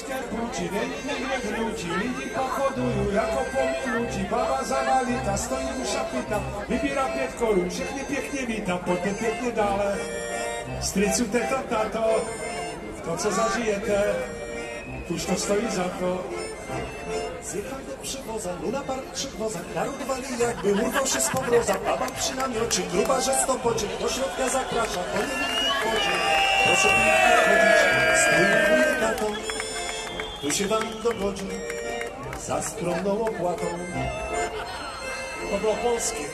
płci, nie nie ludzi, lidi pochodują jako pomiludzi, baba zawalita, stoi musza pyta, wybiera piętkoru, všechny pięknie wita, potem pięknie dalej. Strycu teto, tato, to co zażyjete, tuż to stoi za to. Zjechał do przywoza, Luna Park przywoza, naród wali jakby urwał się z powroza, baba przy namiocie, gruba, że stopocie, do środka zaprasza, po nigdy wchodzi. Proszę wam dogodzi, za skromną opłatą. To było polskie.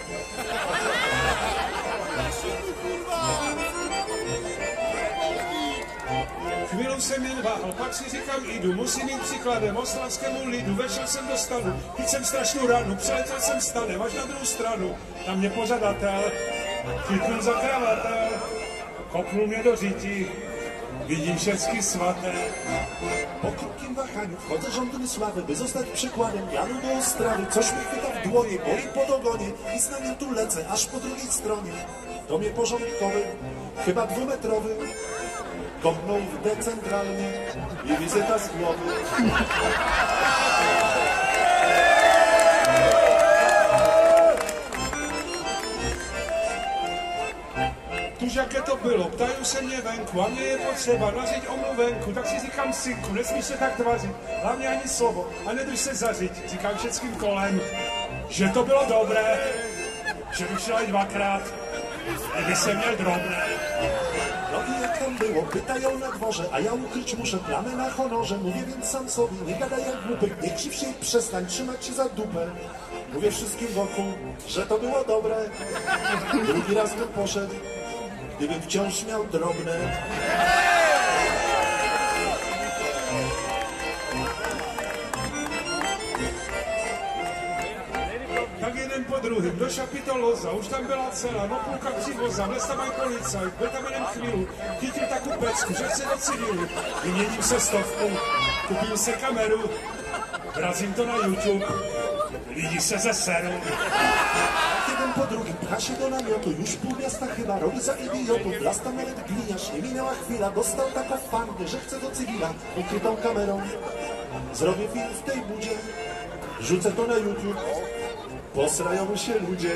Chwilą jsem jen váhal, pak si říkám jdu, musím jít příkladem ostravskému lidu. Vešel jsem do stanu, chyt jsem strašnou ranu, přeletěl jsem stanem až na druhou stranu. Tam mě pořadatel chytnul za kravatel, kopnul mě do řítí, vidím všecky svaté. Po krótkim wahaniu wchodzę rządem sławy, by zostać przykładem. Jadę do Ostrawy, coś mnie chwyta w dłonie, boli pod ogonie i z namiotu lecę, aż po drugiej stronie. W domie porządkowym, chyba dwumetrowym, kopnął w D centralnie i wizyta z głowy. Tuż jaké to bylo, ptají se mě venku a mě je potřeba nařiť omluvenku, tak si říkám synku, nesmíš se tak tvařit, hlavně ani slovo a nedrž se zařiť, říkám všetkým kolem, že to bylo dobré, že bych šel dvakrát, kdyby se měl drobné. No i jak tam było? Pytają na dworze, a ja ukryć muszę plamy na honorze. Mówię więc sam sobie, nie gadaj jak głupek, nie krzyw się i przestań trzymać się za dupę. Mówię wszystkim wokół, że to było dobre. Drugi raz bym poszedł, gdybym wciąż miał drobne. Tak jeden po druhým, do šapitoloza, už tam byla cela, no půlka přivoza, dnes tam mají policajt, byl tam jeden chvíli, chytil takovou pecku, že chce do civilu, vyměním se stovku, kupím se kameru, vrazím to na YouTube, lidi se zeserou. Jeden po drugim pcha się do namiotu, już pół miasta chyba robi za idiotów. Las tam nawet gliniarz, nie minęła chwila, dostał taką fandę, że chce do cywila, ukrytą kamerą. Zrobię film w tej budzie, rzucę to na YouTube, posrają się ludzie.